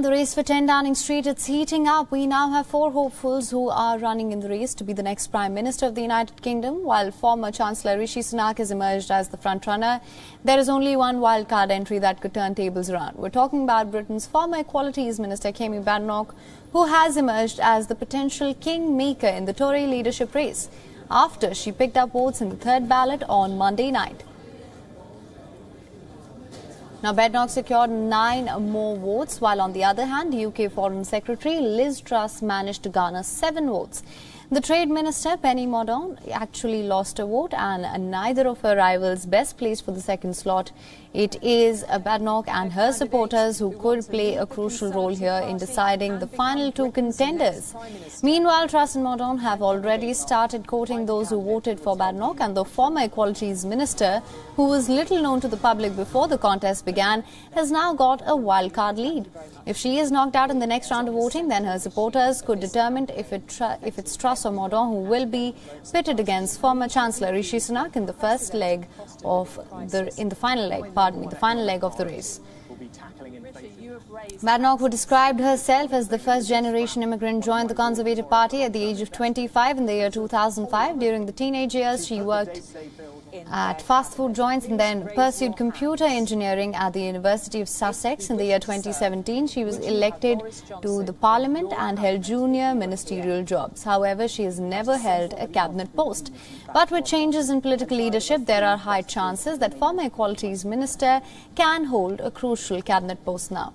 The race for 10 Downing Street, it's heating up. We now have four hopefuls who are running in the race to be the next Prime Minister of the United Kingdom, while former Chancellor Rishi Sunak has emerged as the frontrunner. There is only one wildcard entry that could turn tables around. We're talking about Britain's former Equalities Minister Kemi Badenoch, who has emerged as the potential kingmaker in the Tory leadership race after she picked up votes in the third ballot on Monday night. Now, Badenoch secured nine more votes, while on the other hand, UK Foreign Secretary Liz Truss managed to garner seven votes. The Trade Minister, Penny Mordaunt, actually lost a vote, and neither of her rivals best placed for the second slot. It is Badenoch and her supporters who could play a crucial role here in deciding the final two contenders. Meanwhile, Truss and Mordaunt have already started quoting those who voted for Badenoch, and the former Equalities Minister, who was little known to the public before the contest began, has now got a wildcard lead. If she is knocked out in the next round of voting, then her supporters could determine if, it if it's Truss or Mordaunt who will be pitted against former Chancellor Rishi Sunak in the first leg of the in the final leg pardon me, the final leg of the race. Badenoch, who described herself as the first generation immigrant, joined the Conservative Party at the age of 25 in the year 2005. During the teenage years, she worked at fast food joints and then pursued computer engineering at the University of Sussex. In the year 2017, she was elected to the Parliament and held junior ministerial jobs. However, she has never held a cabinet post. But with changes in political leadership, there are high chances that former Equalities Minister can hold a crucial cabinet post now.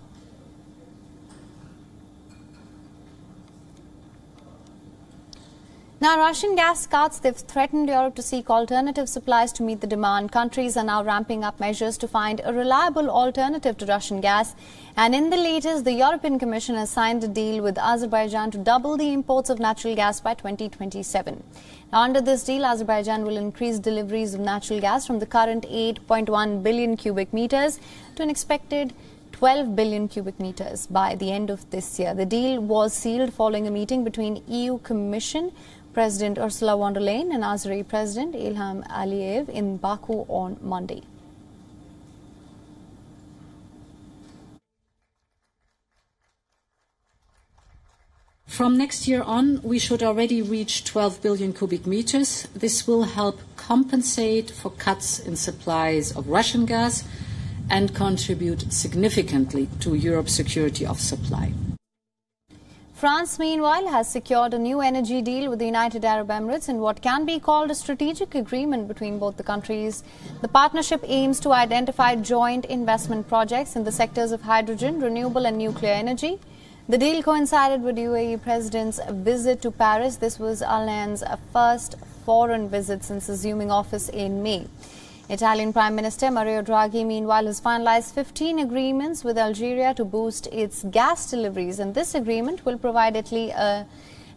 Now, Russian gas cuts, they've threatened Europe to seek alternative supplies to meet the demand. Countries are now ramping up measures to find a reliable alternative to Russian gas. And in the latest, the European Commission has signed a deal with Azerbaijan to double the imports of natural gas by 2027. Now, under this deal, Azerbaijan will increase deliveries of natural gas from the current 8.1 billion cubic meters to an expected 12 billion cubic meters by the end of this year. The deal was sealed following a meeting between EU Commission President Ursula von der Leyen and Azeri President Ilham Aliyev in Baku on Monday. From next year on, we should already reach 12 billion cubic meters. This will help compensate for cuts in supplies of Russian gas and contribute significantly to Europe's security of supply. France, meanwhile, has secured a new energy deal with the United Arab Emirates in what can be called a strategic agreement between both the countries. The partnership aims to identify joint investment projects in the sectors of hydrogen, renewable and nuclear energy. The deal coincided with UAE President's visit to Paris. This was Al Nahyan's first foreign visit since assuming office in May. Italian Prime Minister Mario Draghi, meanwhile, has finalized 15 agreements with Algeria to boost its gas deliveries, and this agreement will provide Italy uh,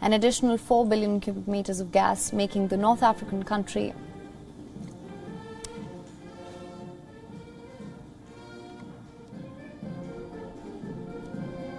an additional 4 billion cubic meters of gas, making the North African country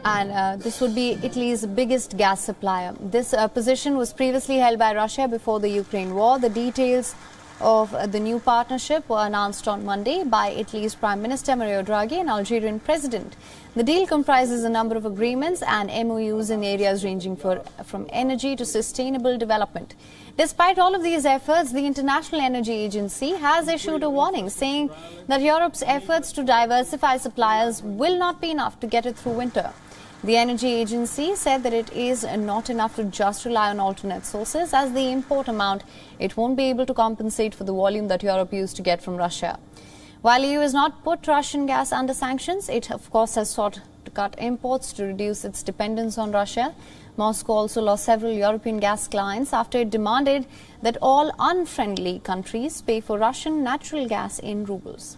and uh, this would be Italy's biggest gas supplier. This uh, position was previously held by Russia before the Ukraine war. The details of the new partnership were announced on Monday by Italy's Prime Minister Mario Draghi and Algerian President. The deal comprises a number of agreements and MOUs in areas ranging for, from energy to sustainable development. Despite all of these efforts, the International Energy Agency has issued a warning saying that Europe's efforts to diversify suppliers will not be enough to get it through winter. The energy agency said that it is not enough to just rely on alternate sources as the import amount it won't be able to compensate for the volume that Europe used to get from Russia. While EU has not put Russian gas under sanctions, it of course has sought to cut imports to reduce its dependence on Russia. Moscow also lost several European gas clients after it demanded that all unfriendly countries pay for Russian natural gas in rubles.